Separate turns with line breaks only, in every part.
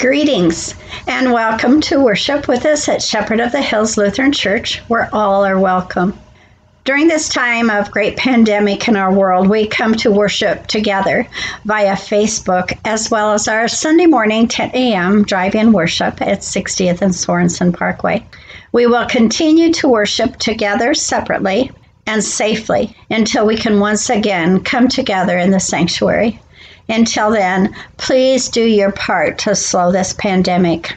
Greetings and welcome to worship with us at Shepherd of the Hills Lutheran Church, where all are welcome. During this time of great pandemic in our world, we come to worship together via Facebook as well as our Sunday morning 10 a.m. drive in worship at 60th and Sorensen Parkway. We will continue to worship together separately and safely until we can once again come together in the sanctuary. Until then, please do your part to slow this pandemic.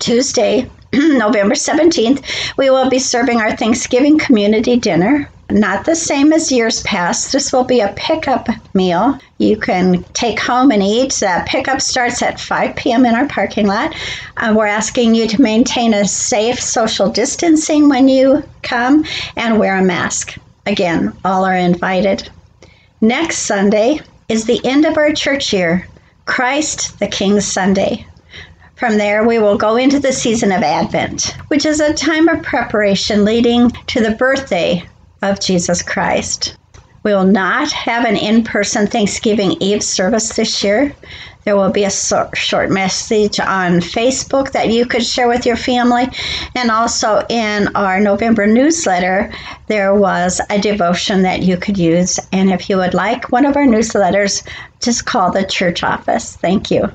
Tuesday, November 17th, we will be serving our Thanksgiving community dinner. Not the same as years past. This will be a pickup meal you can take home and eat. The pickup starts at 5 p.m. in our parking lot. Uh, we're asking you to maintain a safe social distancing when you come and wear a mask. Again, all are invited. Next Sunday is the end of our church year, Christ the King Sunday. From there, we will go into the season of Advent, which is a time of preparation leading to the birthday of Jesus Christ. We will not have an in person Thanksgiving Eve service this year. There will be a short message on Facebook that you could share with your family. And also in our November newsletter, there was a devotion that you could use. And if you would like one of our newsletters, just call the church office. Thank you.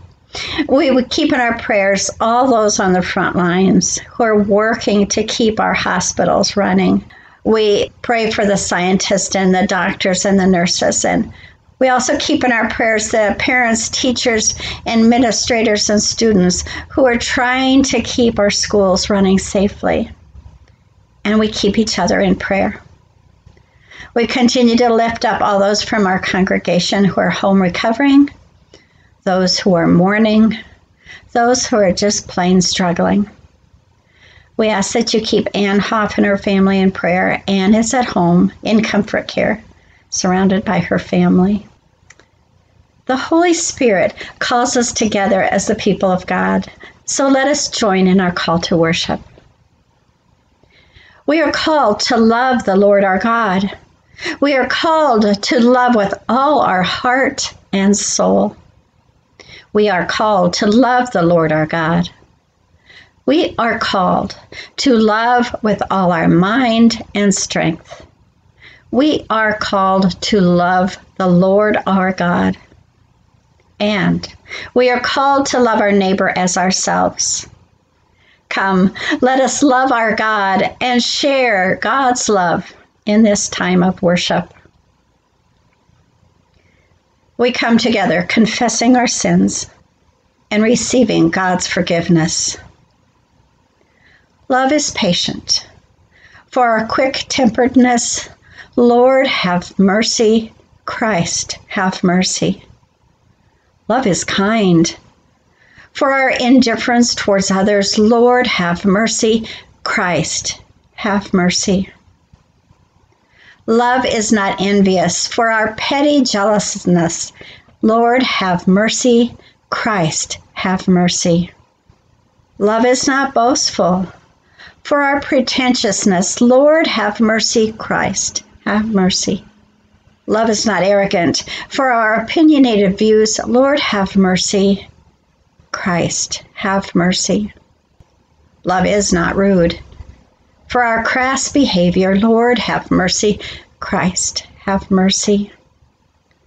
We would keep in our prayers all those on the front lines who are working to keep our hospitals running. We pray for the scientists and the doctors and the nurses. And we also keep in our prayers the parents, teachers, administrators, and students who are trying to keep our schools running safely. And we keep each other in prayer. We continue to lift up all those from our congregation who are home recovering those who are mourning, those who are just plain struggling. We ask that you keep Ann Hoff and her family in prayer. Ann is at home in comfort care, surrounded by her family. The Holy Spirit calls us together as the people of God, so let us join in our call to worship. We are called to love the Lord our God. We are called to love with all our heart and soul we are called to love the Lord our God. We are called to love with all our mind and strength. We are called to love the Lord our God. And we are called to love our neighbor as ourselves. Come, let us love our God and share God's love in this time of worship we come together confessing our sins and receiving God's forgiveness. Love is patient. For our quick temperedness, Lord, have mercy. Christ, have mercy. Love is kind. For our indifference towards others, Lord, have mercy. Christ, have mercy. Love is not envious, for our petty jealousness. Lord, have mercy. Christ, have mercy. Love is not boastful, for our pretentiousness. Lord, have mercy. Christ, have mercy. Love is not arrogant, for our opinionated views. Lord, have mercy. Christ, have mercy. Love is not rude for our crass behavior. Lord, have mercy. Christ, have mercy.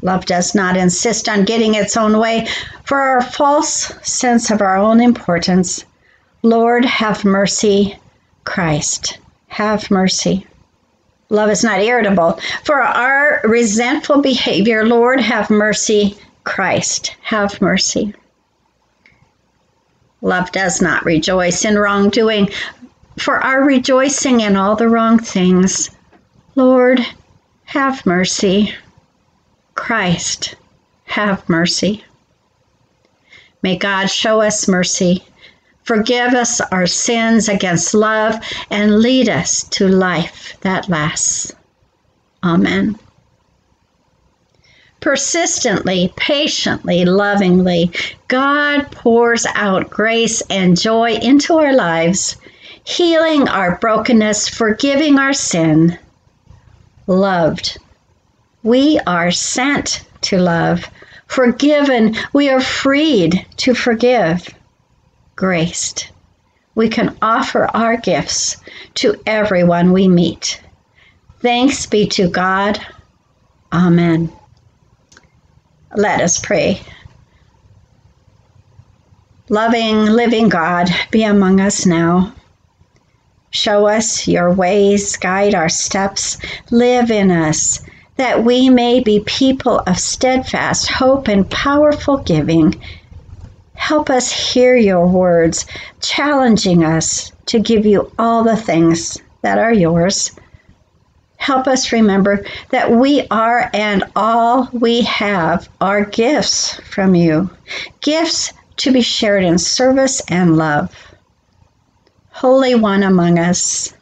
Love does not insist on getting its own way for our false sense of our own importance. Lord, have mercy. Christ, have mercy. Love is not irritable for our resentful behavior. Lord, have mercy. Christ, have mercy. Love does not rejoice in wrongdoing, for our rejoicing in all the wrong things. Lord, have mercy. Christ, have mercy. May God show us mercy, forgive us our sins against love, and lead us to life that lasts. Amen. Persistently, patiently, lovingly, God pours out grace and joy into our lives healing our brokenness, forgiving our sin, loved. We are sent to love. Forgiven, we are freed to forgive. Graced. We can offer our gifts to everyone we meet. Thanks be to God. Amen. Let us pray. Loving, living God, be among us now. Show us your ways, guide our steps, live in us, that we may be people of steadfast hope and powerful giving. Help us hear your words, challenging us to give you all the things that are yours. Help us remember that we are and all we have are gifts from you, gifts to be shared in service and love. Holy One among us,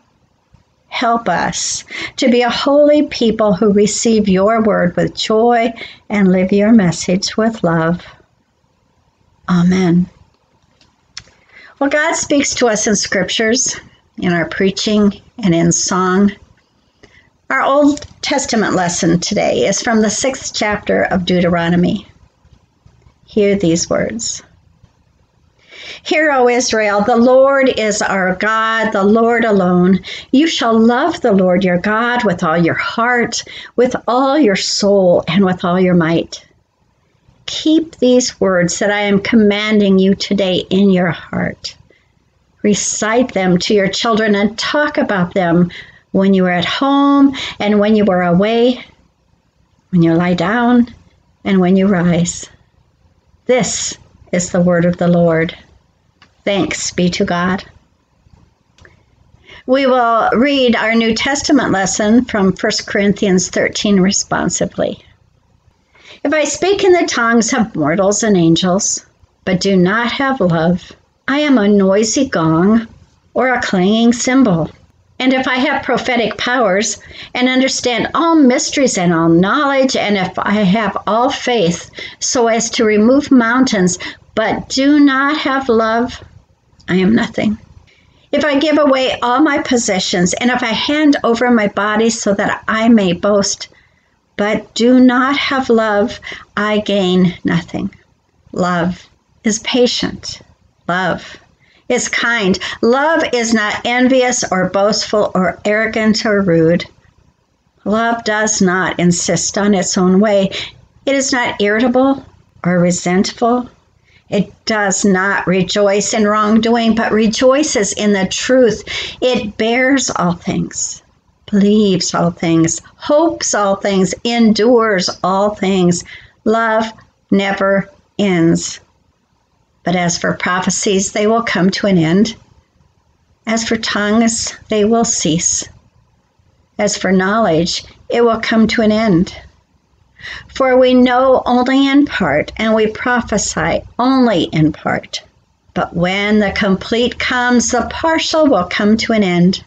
help us to be a holy people who receive your word with joy and live your message with love. Amen. Well, God speaks to us in scriptures, in our preaching, and in song. Our Old Testament lesson today is from the sixth chapter of Deuteronomy. Hear these words. Hear, O Israel, the Lord is our God, the Lord alone. You shall love the Lord your God with all your heart, with all your soul, and with all your might. Keep these words that I am commanding you today in your heart. Recite them to your children and talk about them when you are at home and when you are away, when you lie down and when you rise. This is the word of the Lord. Thanks be to God. We will read our New Testament lesson from 1 Corinthians 13 responsively. If I speak in the tongues of mortals and angels, but do not have love, I am a noisy gong or a clanging cymbal. And if I have prophetic powers and understand all mysteries and all knowledge, and if I have all faith so as to remove mountains, but do not have love, I am nothing. If I give away all my possessions, and if I hand over my body so that I may boast, but do not have love, I gain nothing. Love is patient. Love is kind. Love is not envious or boastful or arrogant or rude. Love does not insist on its own way. It is not irritable or resentful it does not rejoice in wrongdoing, but rejoices in the truth. It bears all things, believes all things, hopes all things, endures all things. Love never ends. But as for prophecies, they will come to an end. As for tongues, they will cease. As for knowledge, it will come to an end. For we know only in part, and we prophesy only in part. But when the complete comes, the partial will come to an end.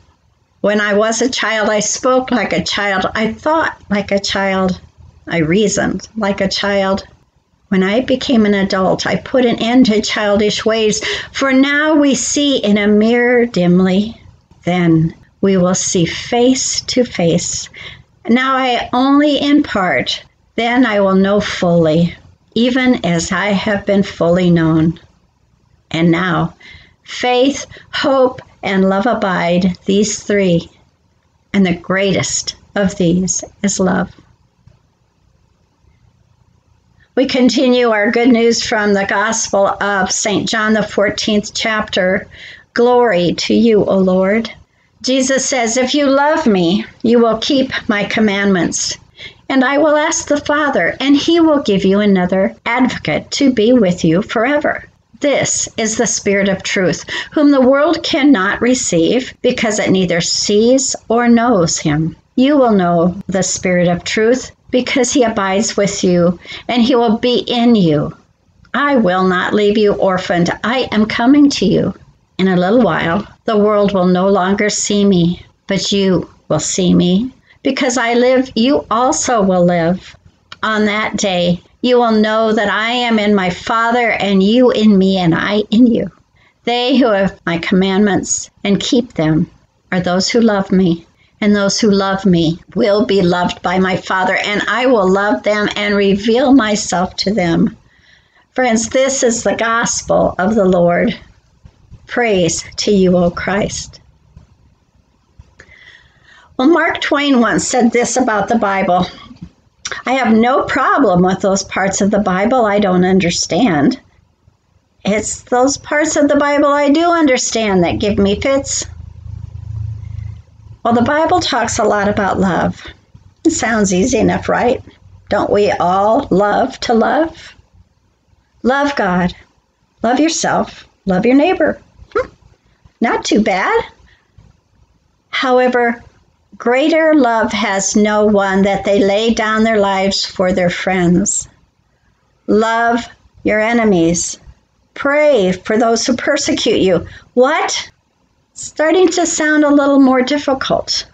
When I was a child, I spoke like a child, I thought like a child, I reasoned like a child. When I became an adult, I put an end to childish ways, for now we see in a mirror dimly. Then we will see face to face. Now I only in part, then I will know fully, even as I have been fully known. And now, faith, hope, and love abide, these three, and the greatest of these is love. We continue our good news from the Gospel of St. John, the 14th chapter. Glory to you, O Lord. Jesus says, If you love me, you will keep my commandments. And I will ask the Father, and he will give you another advocate to be with you forever. This is the Spirit of truth, whom the world cannot receive because it neither sees or knows him. You will know the Spirit of truth because he abides with you and he will be in you. I will not leave you orphaned. I am coming to you. In a little while, the world will no longer see me, but you will see me. Because I live, you also will live. On that day, you will know that I am in my Father, and you in me, and I in you. They who have my commandments and keep them are those who love me, and those who love me will be loved by my Father, and I will love them and reveal myself to them. Friends, this is the gospel of the Lord. Praise to you, O Christ. Well, Mark Twain once said this about the Bible I have no problem with those parts of the Bible I don't understand. It's those parts of the Bible I do understand that give me fits. Well, the Bible talks a lot about love. It sounds easy enough, right? Don't we all love to love? Love God, love yourself, love your neighbor. Hm. Not too bad. However, Greater love has no one that they lay down their lives for their friends. Love your enemies. Pray for those who persecute you. What? Starting to sound a little more difficult.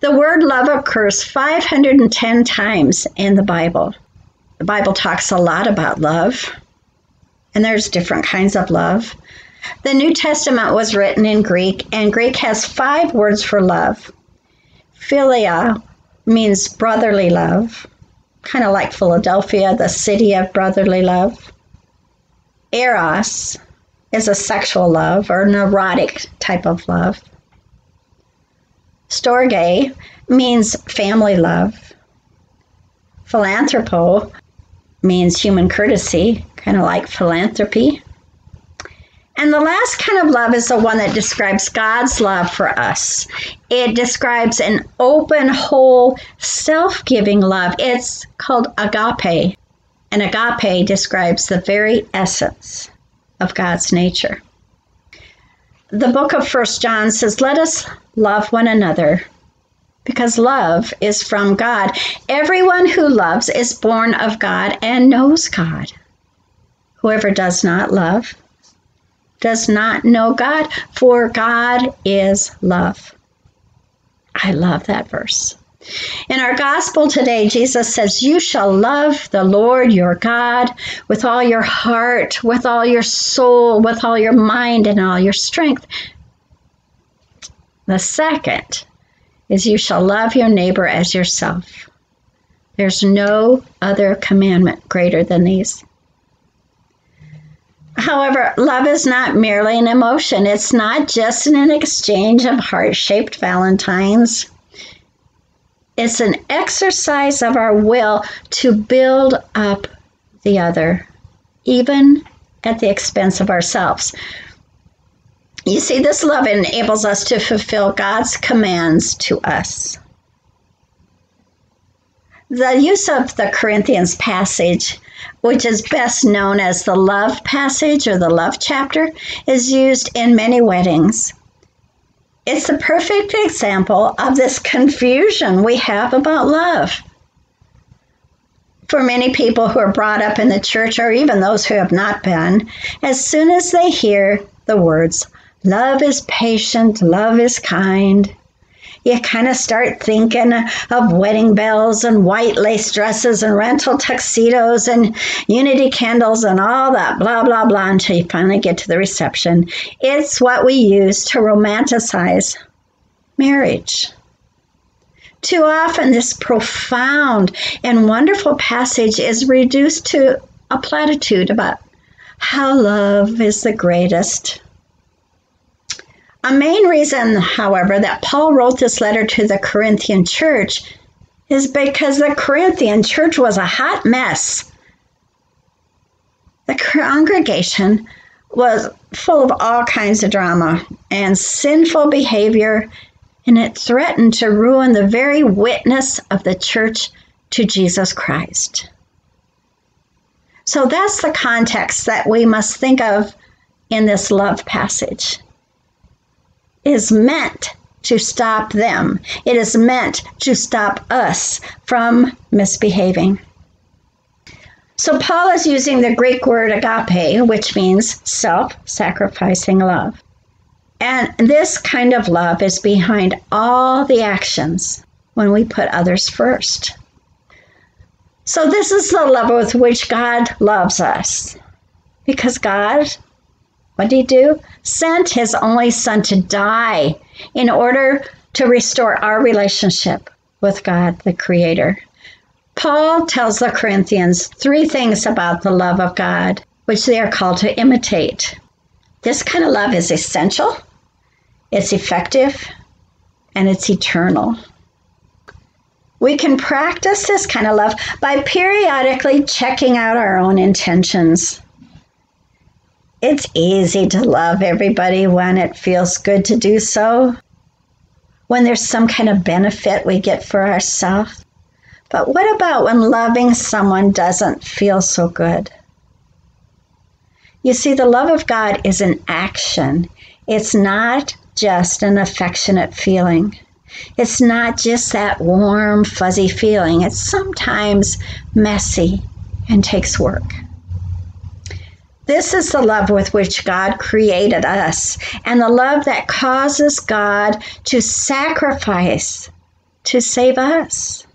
The word love occurs 510 times in the Bible. The Bible talks a lot about love, and there's different kinds of love. The New Testament was written in Greek, and Greek has five words for love Philia means brotherly love, kind of like Philadelphia, the city of brotherly love. Eros is a sexual love or neurotic type of love. Storge means family love. Philanthropo means human courtesy, kind of like philanthropy. And the last kind of love is the one that describes God's love for us. It describes an open, whole, self giving love. It's called agape. And agape describes the very essence of God's nature. The book of First John says, Let us love one another because love is from God. Everyone who loves is born of God and knows God. Whoever does not love does not know God, for God is love. I love that verse. In our gospel today, Jesus says, You shall love the Lord your God with all your heart, with all your soul, with all your mind, and all your strength. The second is, You shall love your neighbor as yourself. There's no other commandment greater than these. However, love is not merely an emotion. It's not just an exchange of heart shaped valentines. It's an exercise of our will to build up the other, even at the expense of ourselves. You see, this love enables us to fulfill God's commands to us. The use of the Corinthians passage which is best known as the love passage or the love chapter, is used in many weddings. It's the perfect example of this confusion we have about love. For many people who are brought up in the church, or even those who have not been, as soon as they hear the words, love is patient, love is kind, you kind of start thinking of wedding bells and white lace dresses and rental tuxedos and unity candles and all that blah, blah, blah until you finally get to the reception. It's what we use to romanticize marriage. Too often, this profound and wonderful passage is reduced to a platitude about how love is the greatest a main reason, however, that Paul wrote this letter to the Corinthian church is because the Corinthian church was a hot mess. The congregation was full of all kinds of drama and sinful behavior, and it threatened to ruin the very witness of the church to Jesus Christ. So that's the context that we must think of in this love passage is meant to stop them. It is meant to stop us from misbehaving. So, Paul is using the Greek word agape, which means self sacrificing love. And this kind of love is behind all the actions when we put others first. So, this is the love with which God loves us. Because God what did he do? Sent his only son to die in order to restore our relationship with God, the Creator. Paul tells the Corinthians three things about the love of God, which they are called to imitate. This kind of love is essential, it's effective, and it's eternal. We can practice this kind of love by periodically checking out our own intentions. It's easy to love everybody when it feels good to do so, when there's some kind of benefit we get for ourselves. But what about when loving someone doesn't feel so good? You see, the love of God is an action, it's not just an affectionate feeling. It's not just that warm, fuzzy feeling. It's sometimes messy and takes work. This is the love with which God created us, and the love that causes God to sacrifice to save us.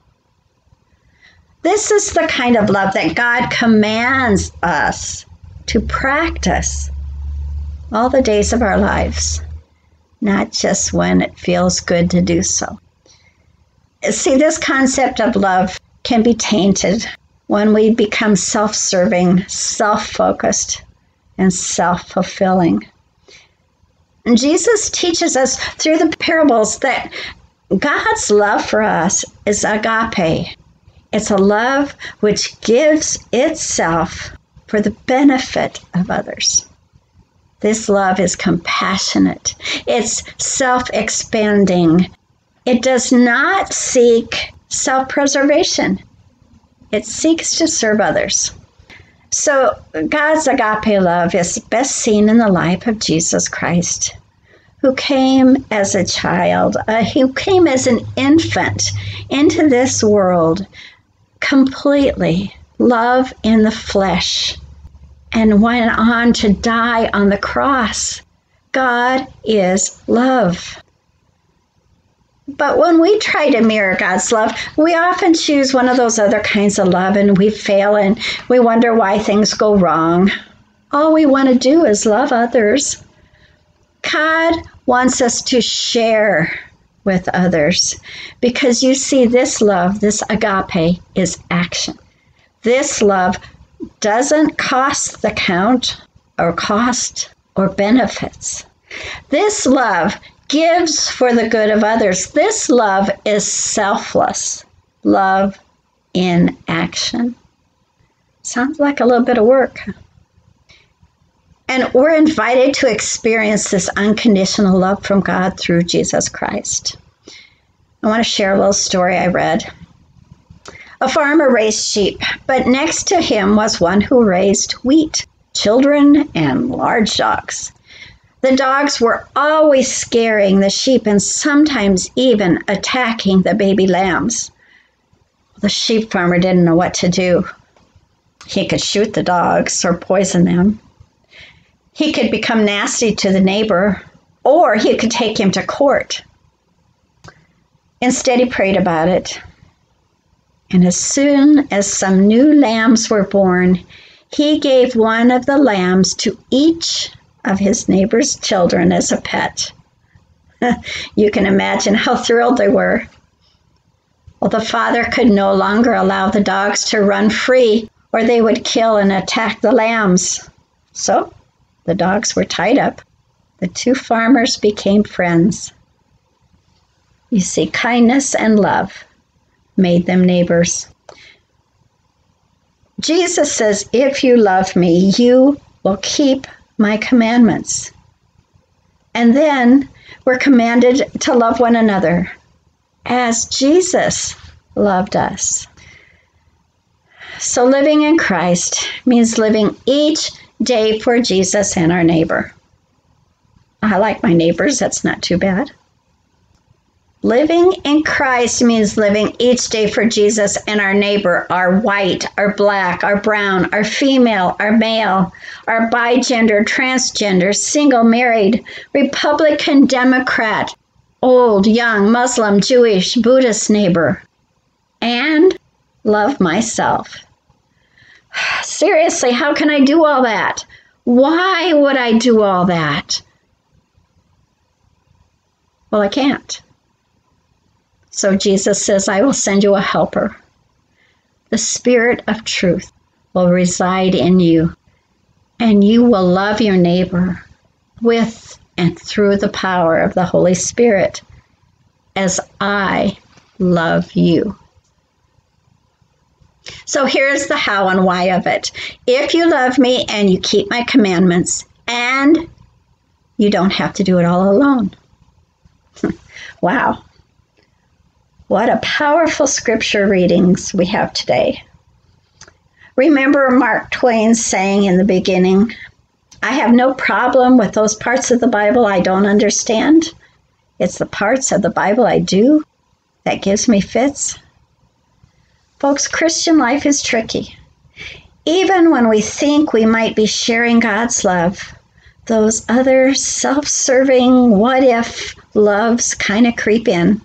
This is the kind of love that God commands us to practice all the days of our lives, not just when it feels good to do so. See, this concept of love can be tainted when we become self serving, self focused, and self fulfilling. Jesus teaches us through the parables that God's love for us is agape. It's a love which gives itself for the benefit of others. This love is compassionate, it's self expanding. It does not seek self preservation, it seeks to serve others. So, God's agape love is best seen in the life of Jesus Christ, who came as a child, uh, who came as an infant into this world completely love in the flesh, and went on to die on the cross. God is love. But when we try to mirror God's love, we often choose one of those other kinds of love and we fail and we wonder why things go wrong. All we want to do is love others. God wants us to share with others because you see, this love, this agape, is action. This love doesn't cost the count or cost or benefits. This love gives for the good of others. This love is selfless love in action. Sounds like a little bit of work. And we're invited to experience this unconditional love from God through Jesus Christ. I want to share a little story I read. A farmer raised sheep, but next to him was one who raised wheat, children, and large dogs. The dogs were always scaring the sheep and sometimes even attacking the baby lambs. The sheep farmer didn't know what to do. He could shoot the dogs or poison them. He could become nasty to the neighbor, or he could take him to court. Instead, he prayed about it and as soon as some new lambs were born, he gave one of the lambs to each of his neighbor's children as a pet. you can imagine how thrilled they were. Well, the father could no longer allow the dogs to run free, or they would kill and attack the lambs. So the dogs were tied up. The two farmers became friends. You see, kindness and love made them neighbors. Jesus says, If you love me, you will keep my commandments. And then we're commanded to love one another as Jesus loved us. So, living in Christ means living each day for Jesus and our neighbor. I like my neighbors, that's not too bad. Living in Christ means living each day for Jesus and our neighbor, our white, our black, our brown, our female, our male, our bigender, transgender, single, married, Republican, Democrat, old, young, Muslim, Jewish, Buddhist neighbor, and love myself. Seriously, how can I do all that? Why would I do all that? Well, I can't. So Jesus says, I will send you a helper. The Spirit of truth will reside in you, and you will love your neighbor with and through the power of the Holy Spirit as I love you. So here's the how and why of it. If you love me and you keep my commandments, and you don't have to do it all alone. wow. What a powerful scripture readings we have today. Remember Mark Twain saying in the beginning, I have no problem with those parts of the Bible I don't understand. It's the parts of the Bible I do that gives me fits. Folks, Christian life is tricky. Even when we think we might be sharing God's love, those other self serving what if loves kind of creep in.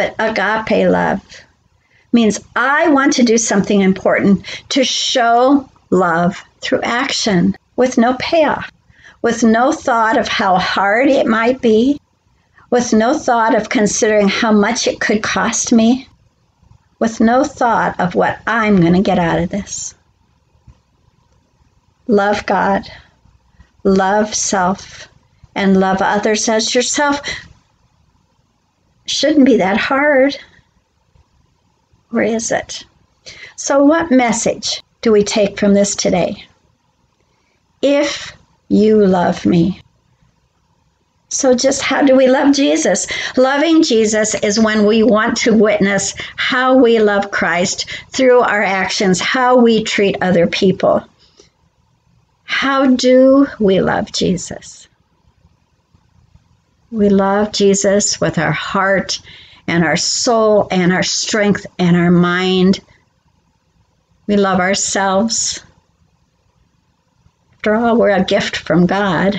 But agape love means I want to do something important to show love through action with no payoff, with no thought of how hard it might be, with no thought of considering how much it could cost me, with no thought of what I'm going to get out of this. Love God, love self, and love others as yourself shouldn't be that hard. Or is it? So, what message do we take from this today? if you love me. So, just how do we love Jesus? Loving Jesus is when we want to witness how we love Christ through our actions, how we treat other people. How do we love Jesus? We love Jesus with our heart and our soul and our strength and our mind. We love ourselves after all, we're a gift from God.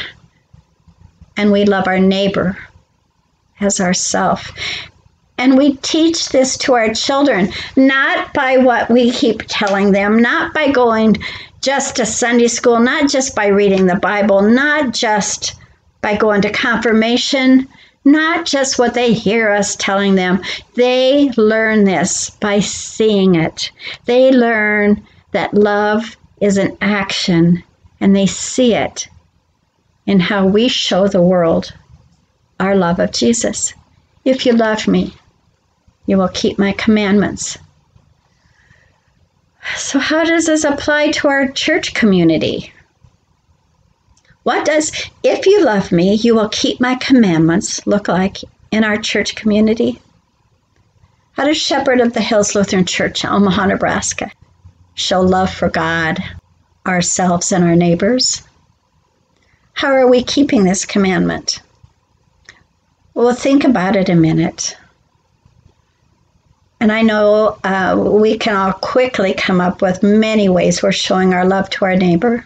And we love our neighbor as ourself. And we teach this to our children, not by what we keep telling them, not by going just to Sunday school, not just by reading the Bible, not just by going to confirmation, not just what they hear us telling them. They learn this by seeing it. They learn that love is an action and they see it in how we show the world our love of Jesus. If you love me, you will keep my commandments. So, how does this apply to our church community? What does, if you love me, you will keep my commandments look like in our church community? How does Shepherd of the Hills Lutheran Church, Omaha, Nebraska, show love for God, ourselves and our neighbors? How are we keeping this commandment? Well, think about it a minute. And I know uh, we can all quickly come up with many ways we're showing our love to our neighbor.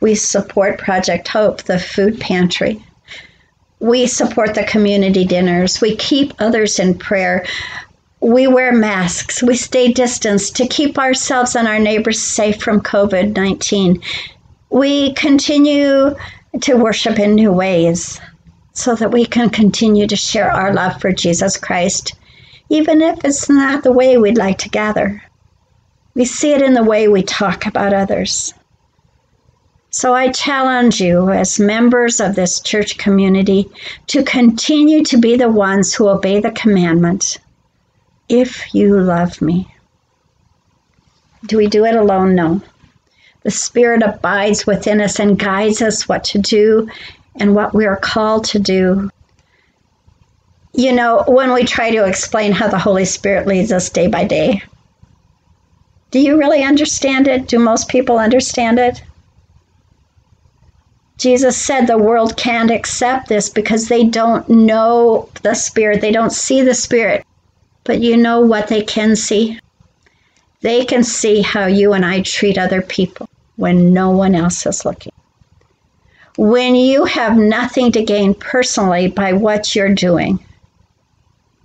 We support Project Hope, the food pantry. We support the community dinners. We keep others in prayer we wear masks, we stay distanced to keep ourselves and our neighbors safe from COVID 19. We continue to worship in new ways so that we can continue to share our love for Jesus Christ, even if it's not the way we'd like to gather. We see it in the way we talk about others. So I challenge you, as members of this church community, to continue to be the ones who obey the commandment if you love me. Do we do it alone? No. The Spirit abides within us and guides us what to do and what we are called to do. You know, when we try to explain how the Holy Spirit leads us day by day, do you really understand it? Do most people understand it? Jesus said the world can't accept this because they don't know the Spirit, they don't see the Spirit. But you know what they can see? They can see how you and I treat other people when no one else is looking. When you have nothing to gain personally by what you're doing,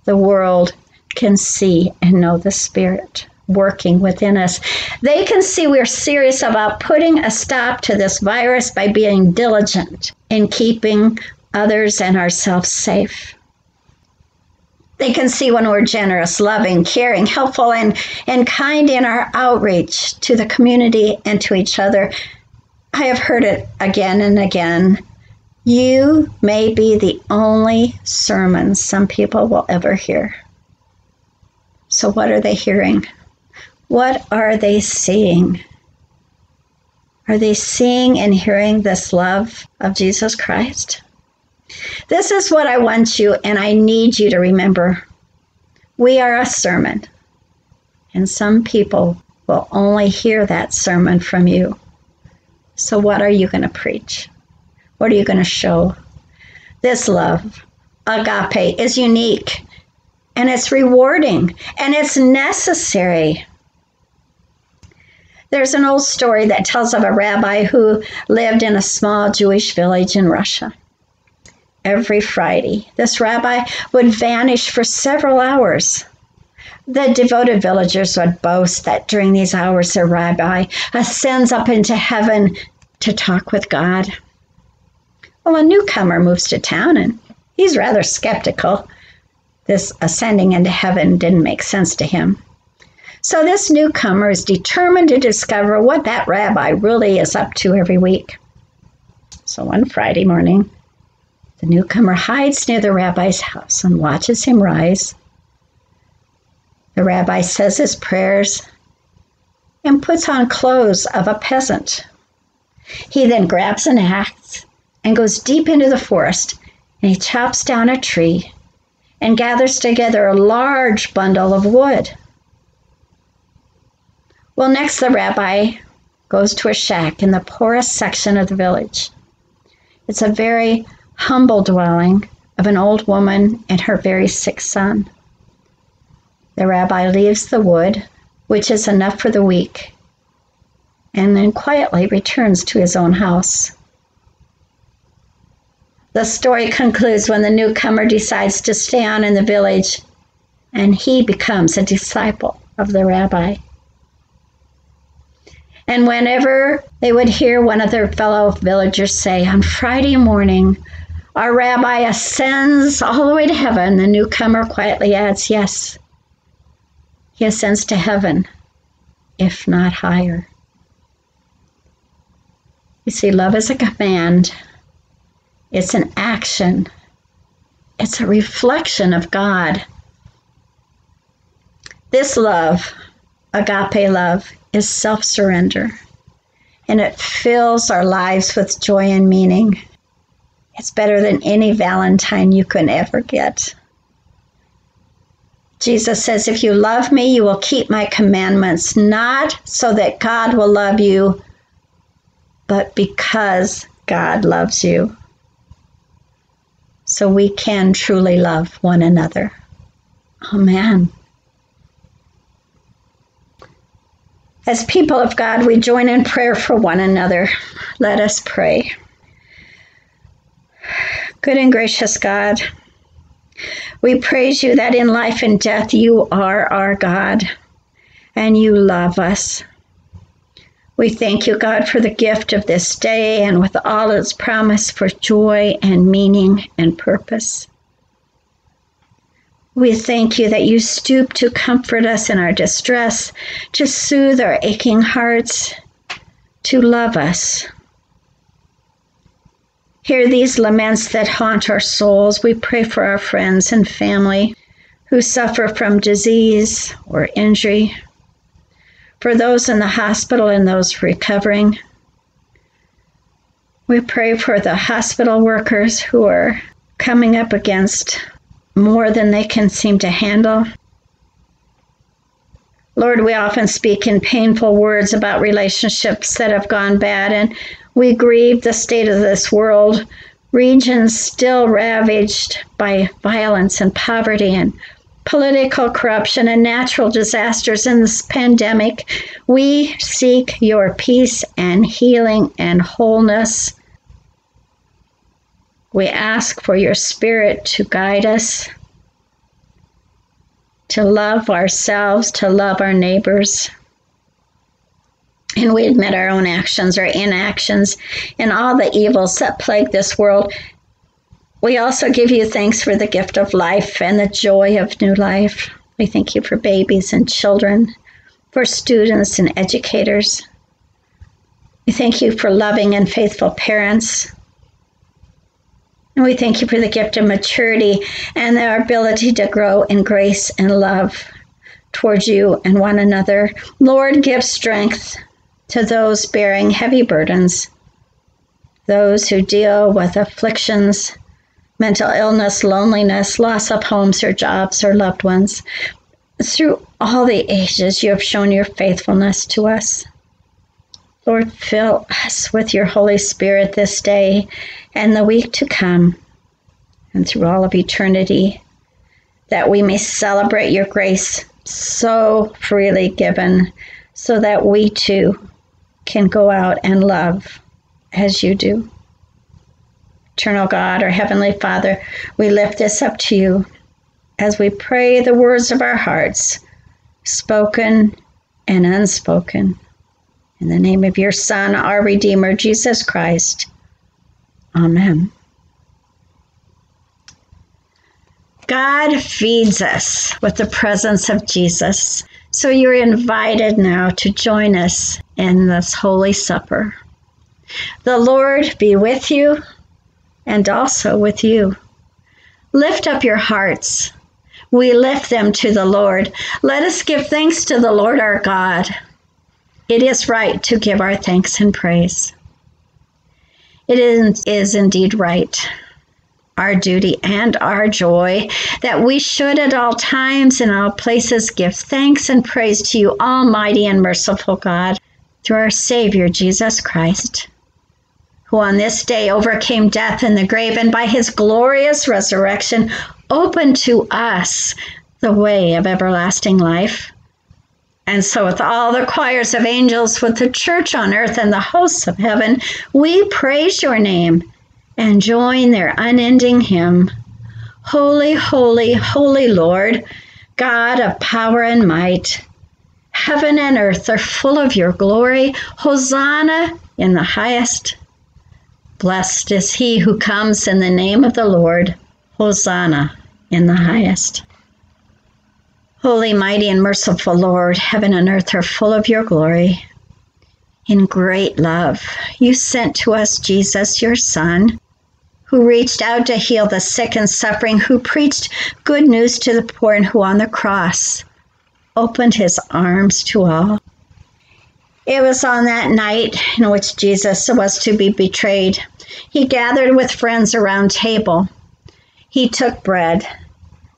the world can see and know the Spirit working within us. They can see we're serious about putting a stop to this virus by being diligent in keeping others and ourselves safe. They can see when we're generous, loving, caring, helpful, and, and kind in our outreach to the community and to each other. I have heard it again and again. You may be the only sermon some people will ever hear. So, what are they hearing? What are they seeing? Are they seeing and hearing this love of Jesus Christ? This is what I want you and I need you to remember. We are a sermon, and some people will only hear that sermon from you. So, what are you going to preach? What are you going to show? This love, agape, is unique and it's rewarding and it's necessary. There's an old story that tells of a rabbi who lived in a small Jewish village in Russia. Every Friday, this rabbi would vanish for several hours. The devoted villagers would boast that during these hours their rabbi ascends up into heaven to talk with God. Well, a newcomer moves to town and he's rather skeptical. This ascending into heaven didn't make sense to him. So, this newcomer is determined to discover what that rabbi really is up to every week. So, one Friday morning, the newcomer hides near the rabbi's house and watches him rise. The rabbi says his prayers and puts on clothes of a peasant. He then grabs an axe and goes deep into the forest and he chops down a tree and gathers together a large bundle of wood. Well, next, the rabbi goes to a shack in the poorest section of the village. It's a very humble dwelling of an old woman and her very sick son. The rabbi leaves the wood, which is enough for the week, and then quietly returns to his own house. The story concludes when the newcomer decides to stay on in the village and he becomes a disciple of the rabbi. And whenever they would hear one of their fellow villagers say, On Friday morning, our rabbi ascends all the way to heaven, the newcomer quietly adds, Yes, he ascends to heaven, if not higher. You see, love is a command, it's an action, it's a reflection of God. This love, agape love, is self surrender, and it fills our lives with joy and meaning. It's better than any Valentine you can ever get. Jesus says, If you love me, you will keep my commandments, not so that God will love you, but because God loves you. So we can truly love one another. Amen. As people of God, we join in prayer for one another. Let us pray. Good and gracious God, we praise you that in life and death you are our God and you love us. We thank you, God, for the gift of this day and with all its promise for joy and meaning and purpose. We thank you that you stoop to comfort us in our distress, to soothe our aching hearts, to love us. Hear these laments that haunt our souls. We pray for our friends and family who suffer from disease or injury, for those in the hospital and those recovering. We pray for the hospital workers who are coming up against more than they can seem to handle. Lord, we often speak in painful words about relationships that have gone bad, and we grieve the state of this world, regions still ravaged by violence and poverty and political corruption and natural disasters in this pandemic. We seek your peace and healing and wholeness. We ask for your spirit to guide us, to love ourselves, to love our neighbors and we admit our own actions or inactions and all the evils that plague this world. We also give you thanks for the gift of life and the joy of new life. We thank you for babies and children, for students and educators. We thank you for loving and faithful parents. And we thank you for the gift of maturity and our ability to grow in grace and love towards you and one another. Lord, give strength to those bearing heavy burdens, those who deal with afflictions, mental illness, loneliness, loss of homes or jobs or loved ones. Through all the ages, you have shown your faithfulness to us. Lord, fill us with your Holy Spirit this day and the week to come, and through all of eternity, that we may celebrate your grace so freely given, so that we too can go out and love as you do. Eternal God, our Heavenly Father, we lift this up to you as we pray the words of our hearts, spoken and unspoken. In the name of your Son, our Redeemer, Jesus Christ. Amen. God feeds us with the presence of Jesus. So you're invited now to join us in this Holy Supper. The Lord be with you and also with you. Lift up your hearts. We lift them to the Lord. Let us give thanks to the Lord our God. It is right to give our thanks and praise. It is, is indeed right our duty and our joy, that we should at all times and all places give thanks and praise to you, Almighty and merciful God, through our Savior Jesus Christ, who on this day overcame death and the grave, and by his glorious resurrection opened to us the way of everlasting life. And so, with all the choirs of angels, with the church on earth and the hosts of heaven, we praise your name and join their unending hymn Holy, holy, holy Lord, God of power and might. Heaven and earth are full of your glory. Hosanna in the highest. Blessed is he who comes in the name of the Lord. Hosanna in the highest. Holy, mighty, and merciful Lord, heaven and earth are full of your glory. In great love, you sent to us Jesus, your Son who reached out to heal the sick and suffering, who preached good news to the poor, and who on the cross opened his arms to all. It was on that night in which Jesus was to be betrayed. He gathered with friends around table. He took bread.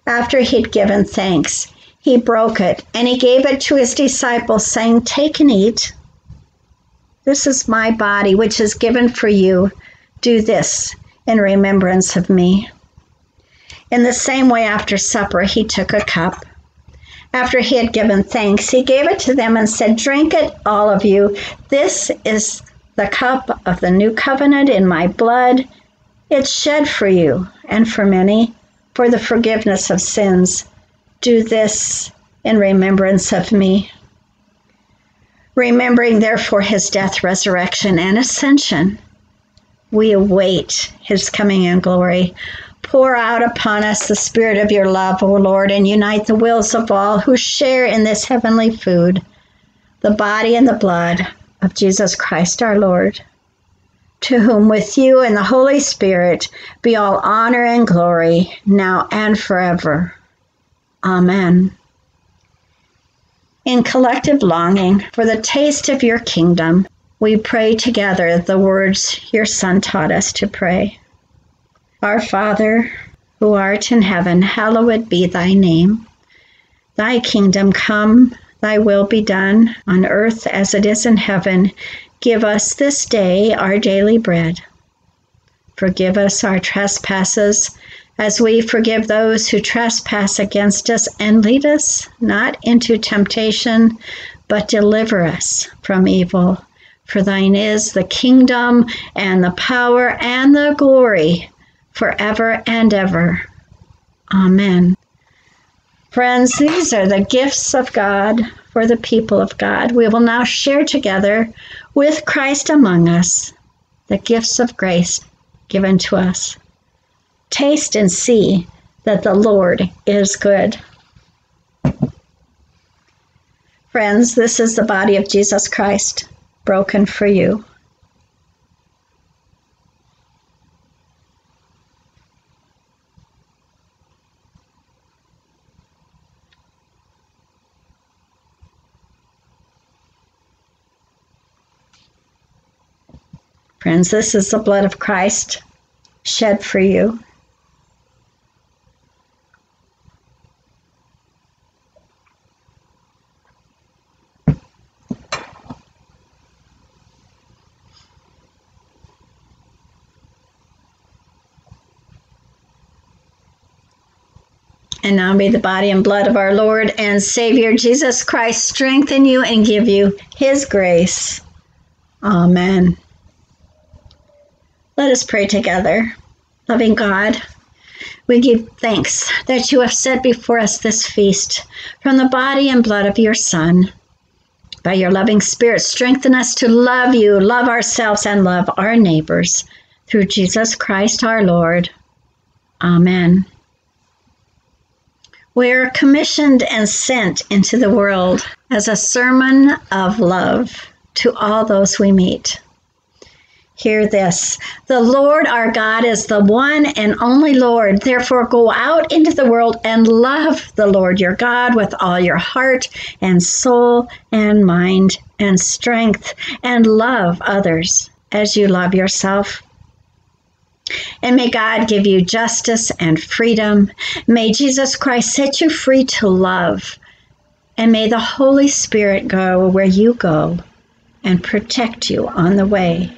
After he'd given thanks, he broke it and he gave it to his disciples, saying, Take and eat. This is my body, which is given for you. Do this in remembrance of me. In the same way, after supper, he took a cup. After he had given thanks, he gave it to them and said, Drink it, all of you. This is the cup of the new covenant in my blood. It's shed for you and for many for the forgiveness of sins. Do this in remembrance of me. Remembering, therefore, his death, resurrection, and ascension we await his coming in glory. Pour out upon us the spirit of your love, O Lord, and unite the wills of all who share in this heavenly food, the body and the blood of Jesus Christ our Lord. To whom with you and the Holy Spirit be all honor and glory, now and forever. Amen. In collective longing for the taste of your kingdom, we pray together the words your Son taught us to pray. Our Father, who art in heaven, hallowed be thy name. Thy kingdom come, thy will be done, on earth as it is in heaven. Give us this day our daily bread. Forgive us our trespasses, as we forgive those who trespass against us, and lead us not into temptation, but deliver us from evil. For thine is the kingdom and the power and the glory forever and ever. Amen. Friends, these are the gifts of God for the people of God. We will now share together with Christ among us the gifts of grace given to us. Taste and see that the Lord is good. Friends, this is the body of Jesus Christ broken for you. Friends, this is the blood of Christ shed for you. The body and blood of our Lord and Savior Jesus Christ strengthen you and give you his grace. Amen. Let us pray together. Loving God, we give thanks that you have set before us this feast from the body and blood of your Son. By your loving Spirit, strengthen us to love you, love ourselves, and love our neighbors through Jesus Christ our Lord. Amen. We are commissioned and sent into the world as a sermon of love to all those we meet. Hear this The Lord our God is the one and only Lord. Therefore, go out into the world and love the Lord your God with all your heart and soul and mind and strength, and love others as you love yourself. And may God give you justice and freedom. May Jesus Christ set you free to love. And may the Holy Spirit go where you go and protect you on the way.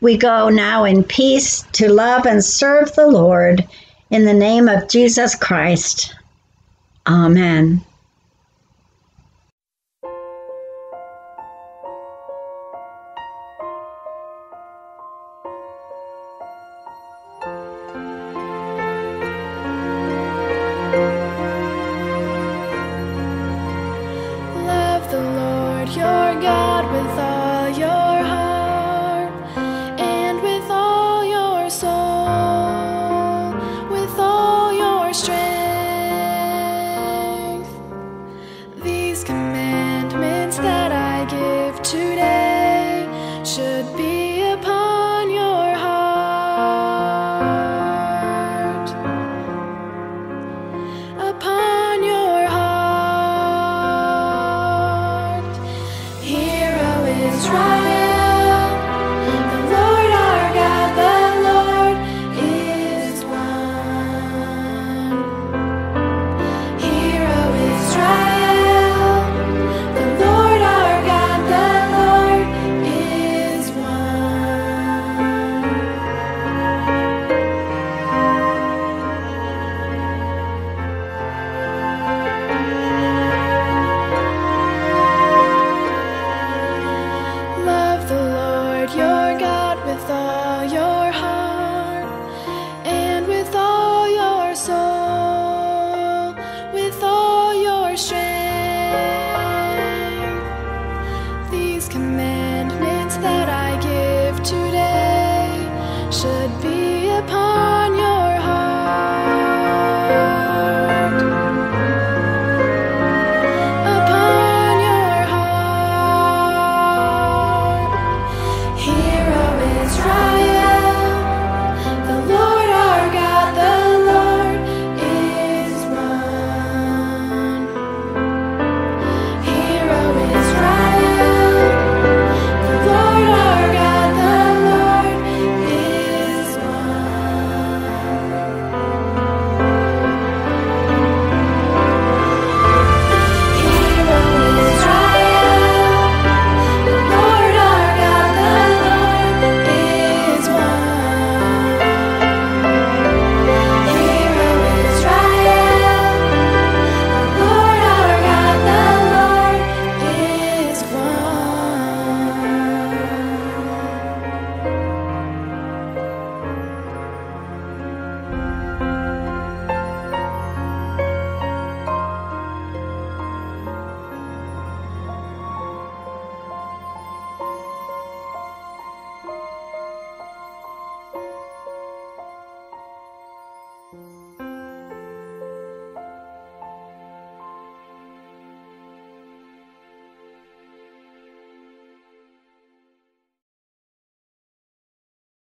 We go now in peace to love and serve the Lord in the name of Jesus Christ. Amen.